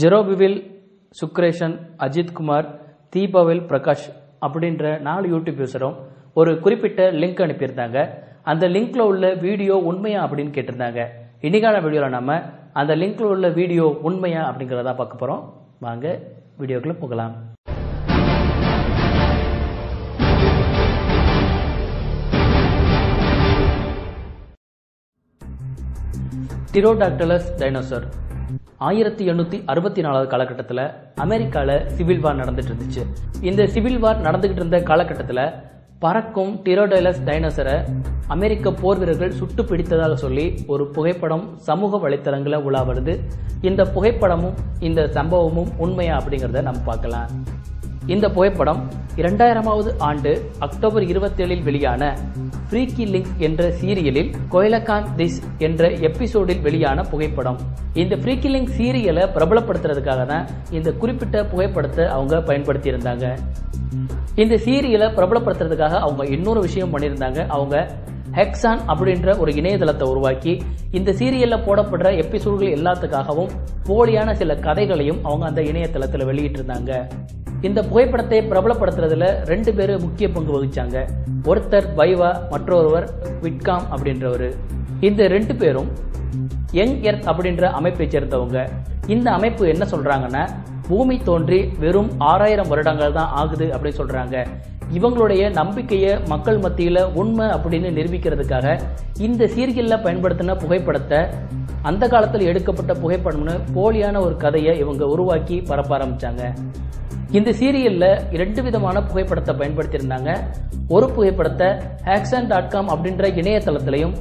ஜெரோபிவில் சுக்ரேஷன் அஜித்குமார் தீபாவில் தீபவில் பிரகாஷ் அப்படின்ற நாலு யூடியூப் யூசரும் ஒரு குறிப்பிட்ட லிங்க் அனுப்பியிருந்தாங்க. அந்த லிங்க்ல உள்ள வீடியோ உண்மையா அப்படின்னு கேட்டிருந்தாங்க. இன்னைக்கான வீடியோவில் நம்ம அந்த லிங்க்ல உள்ள வீடியோ உண்மையா அப்படிங்கிறத பார்க்க போறோம். வாங்க வீடியோக்குள்ள போகலாம். Pterodactylus dinosaur. ஆயிரத்தி எண்ணூத்தி அறுபத்தி நாலாவது காலகட்டத்தில் அமெரிக்காவில் சிவில் வார் நடந்துட்டு இருந்துச்சு. இந்த சிவில் வார் நடந்துகிட்டு இருந்த காலகட்டத்தில் பறக்கும் டிரோடைலஸ் டைனோசரை அமெரிக்க போர் வீரர்கள் சுட்டு பிடித்ததாக சொல்லி ஒரு புகைப்படம் சமூக வலைத்தளங்களில் உலா வருது. இந்த புகைப்படமும் இந்த சம்பவமும் உண்மையா அப்படிங்கிறத நம்ம பார்க்கலாம். இந்த புகைப்படம் இரண்டாயிரமாவது ஆண்டு அக்டோபர் இருபத்தேழில் வெளியான ஃப்ரீக்கி லிங்க் என்ற சீரியலில் கோயலகான் திஸ் என்ற எபிசோடில் வெளியான புகைப்படம். இந்த ஃப்ரீக்கி லிங்க் சீரியலை பிரபலப்படுத்துறதுக்காக தான் இந்த குறிப்பிட்ட புகைப்படத்தை அவங்க பயன்படுத்தி இருந்தாங்க இந்த சீரியலை பிரபலப்படுத்துறதுக்காக அவங்க இன்னொரு விஷயம் பண்ணியிருந்தாங்க. அவங்க ஹெக்ஸான் அப்படின்ற ஒரு இணையதளத்தை உருவாக்கி இந்த சீரியல்ல போடப்படுற எபிசோடுகள் எல்லாத்துக்காகவும் போலியான சில கதைகளையும் அவங்க அந்த இணையதளத்தில் வெளியிட்டு இருந்தாங்க இந்த புகைப்படத்தை பிரபலப்படுத்துறதுல ரெண்டு பேர் முக்கிய பங்கு வகிச்சாங்க. ஒருத்தர் வைவா மற்றொருவர் விட்காம் அப்படின்றவர். இந்த ரெண்டு பேரும் யங் எர்த் அப்படின்ற அமைப்பை சேர்ந்தவங்க. இந்த அமைப்பு என்ன சொல்றாங்கன்னா பூமி தோன்றி வெறும் ஆறாயிரம் வருடங்கள் தான் ஆகுது அப்படின்னு சொல்றாங்க. இவங்களுடைய நம்பிக்கையை மக்கள் மத்தியில உண்மை அப்படின்னு நிரூபிக்கிறதுக்காக இந்த சீர்கில்ல பயன்படுத்தின புகைப்படத்தை அந்த காலத்தில் எடுக்கப்பட்ட புகைப்படம்னு போலியான ஒரு கதையை இவங்க உருவாக்கி பரப்ப ஆரம்பிச்சாங்க. இந்த சீரியல்ல இரண்டு விதமான புகைப்படத்தை பயன்படுத்தியிருந்தாங்க. ஒரு புகைப்படத்தை ஹேக்ஸன் டாட் காம் அப்படின்ற இணையதளத்திலையும்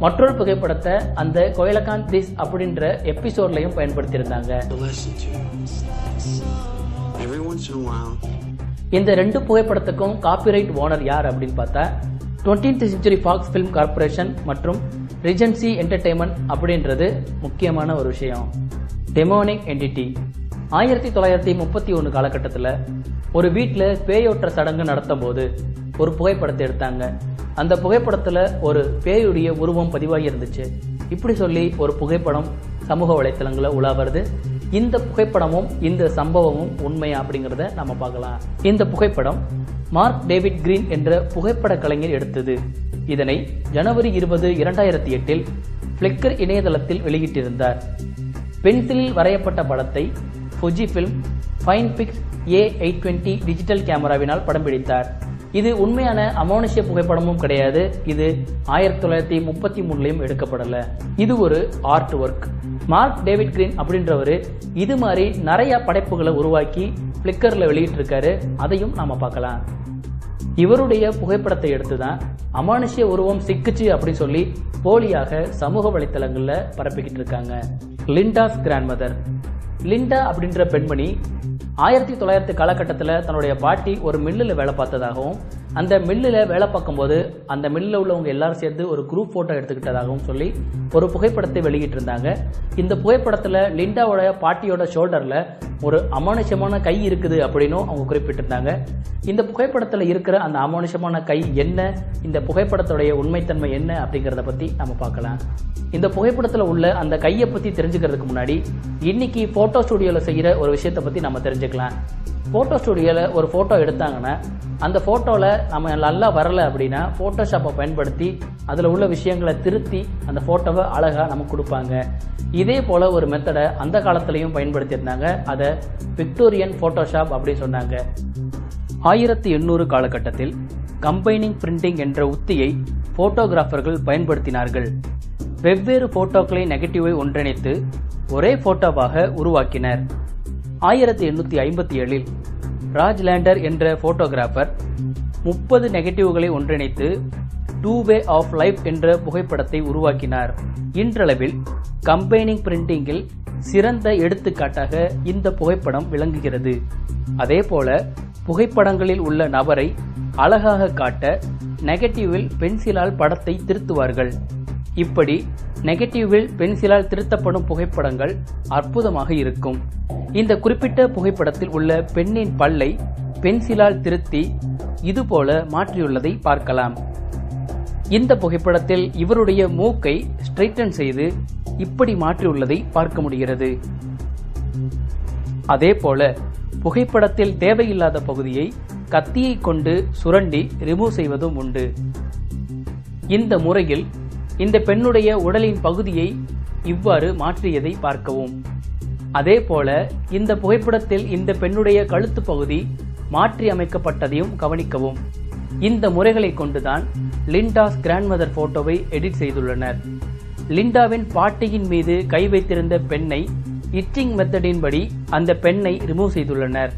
மற்றொரு புகைப்படத்தை அந்த கோயலகான் திஸ் அப்படின்ற எபிசோட்லையும் பயன்படுத்தியிருந்தாங்க. இந்த ரெண்டு புகைப்படத்துக்கும் காப்பிரைட் ஓனர் யார் அப்படின்னு பார்த்தா 20th century Fox film corporation மற்றும் ரிஜென்சி என்டர்டைன்மெண்ட் அப்படின்றது முக்கியமான ஒரு விஷயம். டெமோனிக் என்டிட்டி ஆயிரத்தி தொள்ளாயிரத்தி முப்பத்தி ஒன்று காலகட்டத்தில் ஒரு வீட்டில் பேயோற்ற சடங்கு நடத்தும் போது ஒரு புகைப்படத்தை எடுத்தாங்க. அந்த புகைப்படத்தில் ஒரு பேயுடைய உருவம் பதிவாகி இருந்துச்சு. இப்படி சொல்லி ஒரு புகைப்படம் சமூக வலைத்தளங்களில் உலா வருது. இந்த புகைப்படமும் இந்த சம்பவமும் உண்மையா அப்படிங்கிறத நம்ம பார்க்கலாம். இந்த புகைப்படம் மார்க் டேவிட் கிரீன் என்ற புகைப்பட கலைஞர் எடுத்தது. இதனை ஜனவரி இருபது இரண்டாயிரத்தி எட்டில் பிளிக்கர் இணையதளத்தில் வெளியிட்டிருந்தார். பென்சிலில் வரையப்பட்ட படத்தை Fujifilm FinePix A eight twenty digital கேமராவினால் படம் பிடித்தார். இது உண்மையான அமானுஷ்ய புகைப்படமும் கிடையாது. இது ஆயிரத்தி தொள்ளாயிரத்தி முப்பத்தி மூணுலையும் எடுக்கப்படல. இது ஒரு art work Mark David Green அப்படின்றவர் இது மாதிரி நிறைய படைப்புகளை உருவாக்கி பிளிக்கர்ல வெளியிட்டிருக்காரு. அதையும் நாம பார்க்கலாம். இவருடைய புகைப்படத்தை எடுத்து தான் அமானுஷ்ய உருவம் சிக்குச்சு அப்படின்னு சொல்லி போலியாக சமூக வலைத்தளங்கள்ல பரப்பிக்கிட்டு இருக்காங்க. லிண்டாஸ் கிராண்ட்மதர் லிண்டா அப்படின்ற பெண்மணி ஆயிரத்தி தொள்ளாயிரத்து காலகட்டத்தில் தன்னுடைய பாட்டி ஒரு மில்லில் வேலை பார்த்ததாகவும் அந்த மில்லில் வேலை பார்க்கும்போது அந்த மில்லில் உள்ளவங்க எல்லாரும் சேர்ந்து ஒரு குரூப் ஃபோட்டோ எடுத்துக்கிட்டதாகவும் சொல்லி ஒரு புகைப்படத்தை வெளியிட்டிருந்தாங்க. இந்த புகைப்படத்தில் லிண்டாவோட பாட்டியோட ஷோல்டரில் ஒரு அமானுஷமான கை இருக்குது அப்படின்னும் அவங்க குறிப்பிட்டிருந்தாங்க. இந்த புகைப்படத்தில் இருக்கிற அந்த அமானுஷமான கை என்ன? இந்த புகைப்படத்துடைய உண்மைத்தன்மை என்ன அப்படிங்கிறத பற்றி நம்ம பார்க்கலாம். இந்த புகைப்படத்தில் உள்ள அந்த கையை பற்றி தெரிஞ்சுக்கிறதுக்கு முன்னாடி இன்னைக்கு ஃபோட்டோ ஸ்டுடியோவில் செய்கிற ஒரு விஷயத்தை பற்றி நம்ம தெரிஞ்சுக்கலாம். ஃபோட்டோ ஸ்டுடியோவில் ஒரு ஃபோட்டோ எடுத்தாங்கன்னா அந்த ஃபோட்டோவில் நம்ம நல்லா வரலை அப்படின்னா ஃபோட்டோஷாப்பை பயன்படுத்தி அதில் உள்ள விஷயங்களை திருத்தி அந்த ஃபோட்டோவை அழகாக நமக்கு கொடுப்பாங்க. இதே போல் ஒரு மெத்தடை அந்த காலத்துலேயும் பயன்படுத்தியிருந்தாங்க. அதை விக்டோரியன் ஃபோட்டோஷாப் அப்படின்னு சொன்னாங்க. ஆயிரத்தி எண்ணூறு காலகட்டத்தில் கம்பைனிங் பிரிண்டிங் என்ற உத்தியை ஃபோட்டோகிராஃபர்கள் பயன்படுத்தினார்கள். வெவ்வேறு போட்டோக்களை நெகட்டிவை ஒன்றிணைத்து ஒரே போட்டோவாக உருவாக்கினர். ஆயிரத்தி எண்ணூத்தி ஐம்பத்தி ஏழில் ராஜ் லேண்டர் என்ற போட்டோகிராஃபர் முப்பது நெகட்டிவ்களை ஒன்றிணைத்து டூ வே ஆஃப் லைஃப் என்ற புகைப்படத்தை உருவாக்கினார். இன்றளவில் கம்பைனிங் பிரிண்டிங்கில் சிறந்த எடுத்துக்காட்டாக இந்த புகைப்படம் விளங்குகிறது. அதேபோல புகைப்படங்களில் உள்ள நபரை அழகாக காட்ட நெகட்டிவில் பென்சிலால் படத்தை திருத்துவார்கள். இப்படி நெகட்டிவில் பென்சிலால் திருத்தப்படும் புகைப்படங்கள் அற்புதமாக இருக்கும். இந்த குறிப்பிட்ட புகைப்படத்தில் உள்ள பெண்ணின் பல்லை பென்சிலால் திருத்தி இதுபோல மாற்றியுள்ளதை பார்க்கலாம். இந்த புகைப்படத்தில் இவருடைய மூக்கை ஸ்ட்ரைட்டன் செய்து இப்படி மாற்றியுள்ளதை பார்க்க முடிகிறது. அதே போல புகைப்படத்தில் தேவையில்லாத பகுதியை கத்தியை கொண்டு சுரண்டி ரிமூவ் செய்வதும் உண்டு. இந்த முறையில் இந்த பெண்ணுடைய உடலின் பகுதியை இவ்வாறு மாற்றியதை பார்க்கவும். அதே போல இந்த புகைப்படத்தில் இந்த பெண்ணுடைய கழுத்து பகுதி மாற்றி அமைக்கப்பட்டதையும் கவனிக்கவும். இந்த முறைகளை கொண்டுதான் லிண்டாஸ் கிராண்ட்மதர் போட்டோவை எடிட் செய்துள்ளனர். லிண்டாவின் பாட்டியின் மீது கை வைத்திருந்த பெண்ணை இட்டிங் மெத்தடின் படி அந்த பெண்ணை ரிமூவ் செய்துள்ளனர்.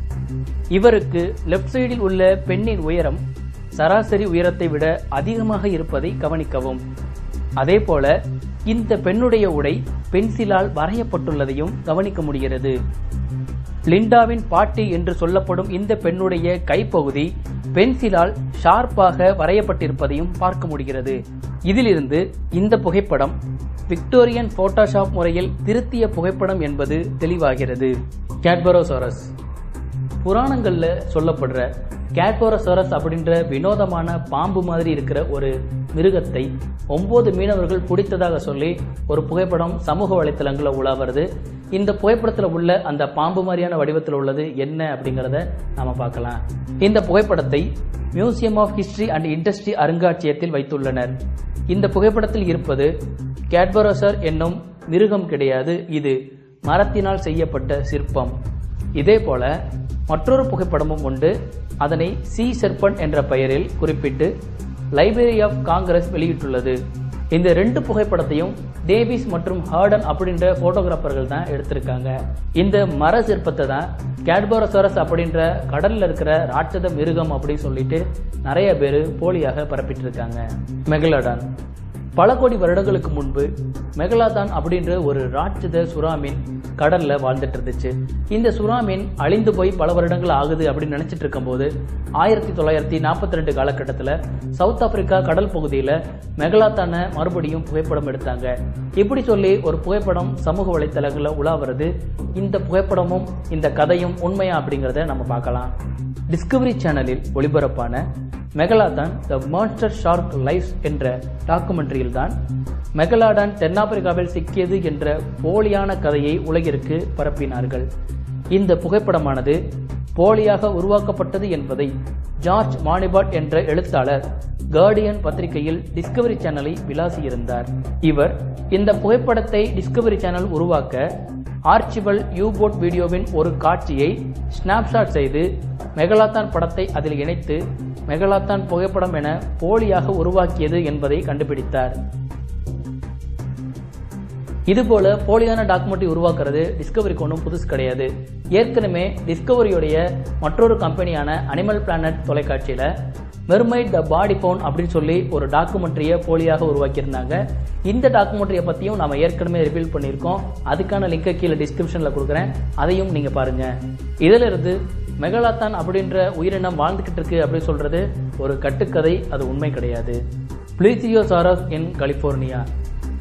இவருக்கு லெப்ட் சைடில் உள்ள பெண்ணின் உயரம் சராசரி உயரத்தை விட அதிகமாக இருப்பதை கவனிக்கவும். அதேபோல இந்த பெண்ணுடைய உடை பென்சிலால் வரையப்பட்டுள்ளதையும் கவனிக்க முடிகிறது. லிண்டாவின் பாட்டி என்று சொல்லப்படும் இந்த பெண்ணுடைய கைப்பகுதி பென்சிலால் ஷார்ப்பாக வரையப்பட்டிருப்பதையும் பார்க்க முடிகிறது. இதிலிருந்து இந்த புகைப்படம் விக்டோரியன் போட்டோஷாப் முறையில் திருத்திய புகைப்படம் என்பது தெளிவாகிறது. கேட்பரோசாரஸ். புராணங்களில் சொல்லப்படுற கேட்போரசோரஸ் அப்படின்ற வினோதமான பாம்பு மாதிரி இருக்கிற ஒரு மிருகத்தை ஒன்பது மீனவர்கள் பிடித்ததாக சொல்லி ஒரு புகைப்படம் சமூக வலைத்தளங்களில் உலாவருது இந்த புகைப்படத்தில் உள்ள அந்த பாம்பு மாதிரியான வடிவத்தில் உள்ளது என்ன அப்படிங்கிறத நாம பார்க்கலாம். இந்த புகைப்படத்தை museum of history and industry அருங்காட்சியகத்தில் வைத்துள்ளனர். இந்த புகைப்படத்தில் இருப்பது கேட்பரோசர் என்னும் மிருகம் கிடையாது. இது மரத்தினால் செய்யப்பட்ட சிற்பம். இதே போல மற்றொரு புகைப்படமும் உண்டு. அதனை சி செர்பன் என்ற பெயரில் குறிப்பிட்டு லைப்ரரி ஆஃப் காங்கிரஸ் வெளியிட்டுள்ளது. இந்த ரெண்டு புகைப்படத்தையும் டேவிஸ் மற்றும் ஹார்டன் அப்படின்ற போட்டோகிராஃபர்கள் தான் எடுத்திருக்காங்க. இந்த மர சிற்பத்தை தான் கேட்போரசோரஸ் அப்படின்ற கடலில் இருக்கிற ராட்சத மிருகம் அப்படின்னு சொல்லிட்டு நிறைய பேர் போலியாக பரப்பிட்டு இருக்காங்க. மெகலடான் பல கோடி வருடங்களுக்கு முன்பு மெகலாதான் அப்படின்ற ஒரு ராட்சத சுறாமீன் கடல்ல வாழ்ந்துட்டு இருந்துச்சு. இந்த சுறாமீன் அழிந்து போய் பல வருடங்கள் ஆகுது அப்படின்னு நினைச்சிட்டு இருக்கும்போது ஆயிரத்தி தொள்ளாயிரத்தி நாற்பத்தி ரெண்டு காலகட்டத்தில் சவுத் ஆப்பிரிக்கா கடல் பகுதியில் மெகலாத்தான மறுபடியும் புகைப்படம் எடுத்தாங்க. இப்படி சொல்லி ஒரு புகைப்படம் சமூக வலைத்தளங்களில் உலாவுறது இந்த புகைப்படமும் இந்த கதையும் உண்மையா அப்படிங்கிறத நம்ம பார்க்கலாம். டிஸ்கவரி சேனலில் ஒளிபரப்பான megalodon the monster shark life என்ற டாக்குமெண்ட்ரியில் தான் மெகலாடான் தென்னாப்பிரிக்காவில் சிக்கியது என்ற போலியான கதையை உலகிற்கு பரப்பினார்கள். இந்த புகைப்படமானது போலியாக உருவாக்கப்பட்டது என்பதை ஜார்ஜ் மானிபாட் என்ற எழுத்தாளர் கார்டியன் பத்திரிகையில் டிஸ்கவரி சேனலை விளாசியிருந்தார். இவர் இந்த புகைப்படத்தை டிஸ்கவரி சேனல் உருவாக்க ஆர்ச்சிபல் யூபோட் வீடியோவின் ஒரு காட்சியை ஸ்னாப்ஷாட் செய்து மெகலாத்தான் படத்தை அதில் இணைத்து மெகலாத்தான் புகைப்படம் என போலியாக உருவாக்கியது என்பதை கண்டுபிடித்தார். இதுபோல போலியான டாக்குமெண்ட்ரி உருவாக்குறது டிஸ்கவரிக்கு ஒன்றும் புதுசு கிடையாது. ஏற்கனவே டிஸ்கவரியுடைய மற்றொரு கம்பெனியான அனிமல் பிளானட் தொலைக்காட்சியில் மெர்மைட் த பாடி பவுன் அப்படின்னு சொல்லி ஒரு டாக்குமெண்ட்ரியை போலியாக உருவாக்கியிருந்தாங்க. இந்த டாக்குமெண்ட்ரியை பற்றியும் நம்ம ஏற்கனவே ரிவீல் பண்ணியிருக்கோம். அதுக்கான லிங்கை கீழே டிஸ்கிரிப்ஷனில் கொடுக்குறேன். அதையும் நீங்கள் பாருங்கள் இதிலிருந்து மெகலாத்தான் அப்படின்ற உயிரினம் வாழ்ந்துகிட்டு இருக்கு அப்படின்னு சொல்றது ஒரு கட்டுக்கதை அது உண்மை கிடையாது. பிளீசியோசாரஸ் இன் கலிபோர்னியா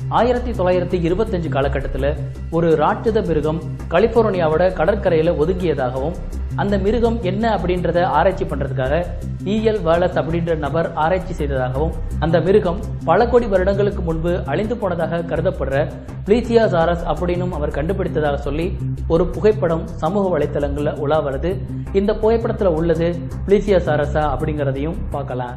ஆயிரத்தி தொள்ளாயிரத்தி இருபத்தஞ்சு காலகட்டத்தில் ஒரு ராட்சத மிருகம் கலிபோர்னியாவோட கடற்கரையில் ஒதுங்கியதாகவும் அந்த மிருகம் என்ன அப்படின்றத ஆராய்ச்சி பண்றதுக்காக இஎல் வேலஸ் அப்படின்ற நபர் ஆராய்ச்சி செய்ததாகவும் அந்த மிருகம் பல கோடி வருடங்களுக்கு முன்பு அழிந்து போனதாக கருதப்படுற பிளீசியாசாரஸ் அப்படின்னும் அவர் கண்டுபிடித்ததாக சொல்லி ஒரு புகைப்படம் சமூக வலைத்தளங்களில் உலா வருது. இந்த புகைப்படத்தில் உள்ளது பிளீசியாசாரஸா அப்படிங்கிறதையும் பார்க்கலாம்.